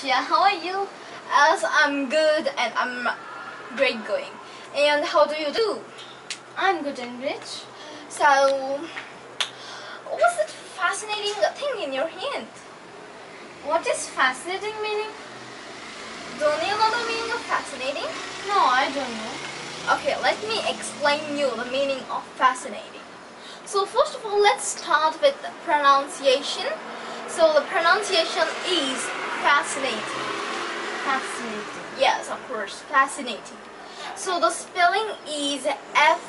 Lakshya. How are you? As I'm good and I'm great going. And how do you do? I'm good and rich. So, what's that fascinating thing in your hand? What is fascinating meaning? Don't you know the meaning of fascinating? No, I don't know. Okay, let me explain you the meaning of fascinating. So first of all, let's start with the pronunciation. So the pronunciation is fascinating. Fascinating. Yes, of course, fascinating. So the spelling is F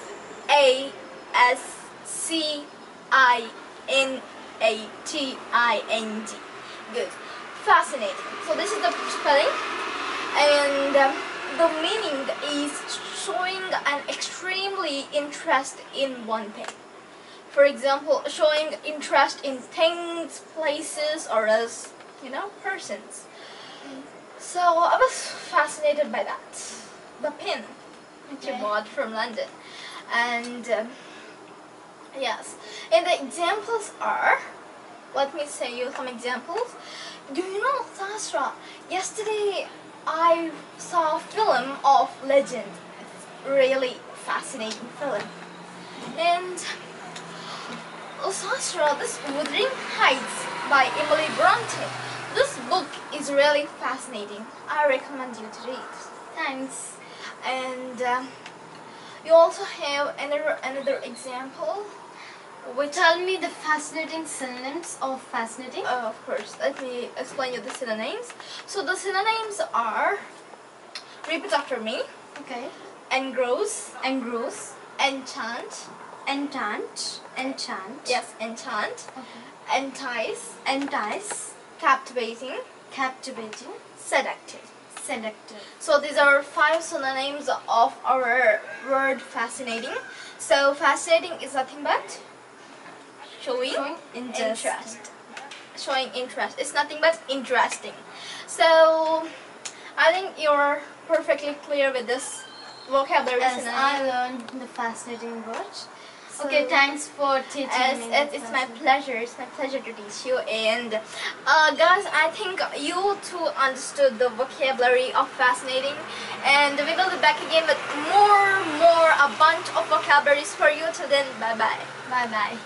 A S C I N A T I N G. Good. Fascinating. So this is the spelling, and um, the meaning is showing an extremely interest in one thing. For example, showing interest in things, places, or as you know, persons. So I was fascinated by that. The pin which I bought from London. And um, yes, and the examples are, let me say you some examples. Do you know Sasra? Yesterday I saw a film of Legend. It's really fascinating film. And Sasra, this Wuthering Heights by Emily Bronte. This book is really fascinating. I recommend you to read. Thanks. And um, you also have another another example, which Tell me the fascinating synonyms of fascinating. uh, of course, let me explain you the synonyms. So the synonyms are, repeat after me, Okay. engross, Engross, enchant, enchant, enchant. yes, enchant, Okay. entice, Entice, captivating, captivating, seductive. seductive. So these are five synonyms of our word fascinating. So fascinating is nothing but showing, Showing interest. interest. Showing interest. It's nothing but interesting. So I think you're perfectly clear with this vocabulary As synonym. I learned the fascinating word. So- okay, thanks for teaching me. it, it's my pleasure. It's my pleasure to teach you. And uh, guys, I think you too understood the vocabulary of fascinating. And we will be back again with more, more, a bunch of vocabularies for you. Till then, bye bye. Bye bye.